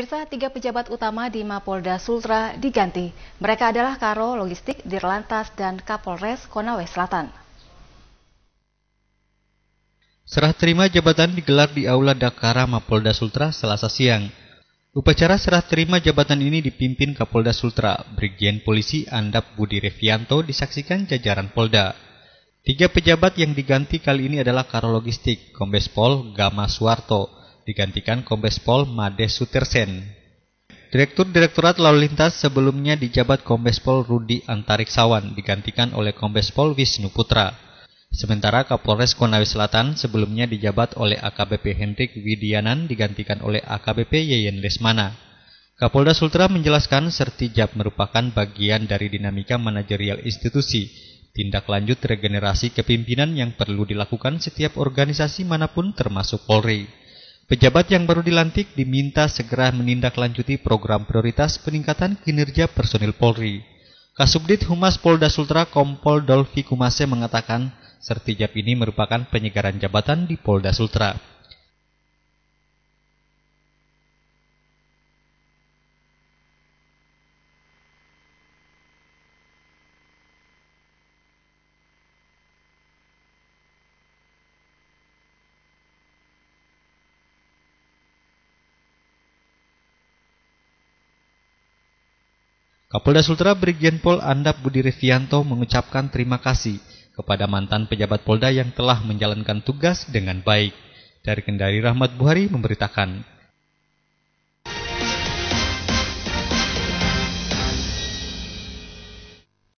Pemirsa, tiga pejabat utama di Mapolda Sultra diganti. Mereka adalah Karo Logistik, Dirlantas, dan Kapolres Konawe Selatan. Serah terima jabatan digelar di Aula Dakara Mapolda Sultra selasa siang. Upacara serah terima jabatan ini dipimpin Kapolda Sultra, Brigjen Polisi Andap Budi Revianto disaksikan jajaran Polda. Tiga pejabat yang diganti kali ini adalah Karo Logistik, Kombes Pol Gama Suwarto, digantikan Kombes Pol Made Sutersen. Direktur Direktorat Lalu Lintas sebelumnya dijabat Kombes Pol Rudi Antariksawan digantikan oleh Kombes Pol Wisnu Putra. Sementara Kapolres Konawe Selatan sebelumnya dijabat oleh AKBP Hendrik Widianan digantikan oleh AKBP Yeyen Lesmana. Kapolda Sultra menjelaskan sertijab merupakan bagian dari dinamika manajerial institusi, tindak lanjut regenerasi kepimpinan yang perlu dilakukan setiap organisasi mana pun termasuk Polri. Pejabat yang baru dilantik diminta segera menindaklanjuti program prioritas peningkatan kinerja personil Polri. Kasubdit Humas Polda Sultra Kompol Dolfi Kumase mengatakan, sertijab ini merupakan penyegaran jabatan di Polda Sultra. Kapolda Sultra Brigjen Pol Andap Budi Revianto mengucapkan terima kasih kepada mantan pejabat Polda yang telah menjalankan tugas dengan baik. Dari Kendari Rahmat Buhari memberitakan.